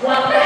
What?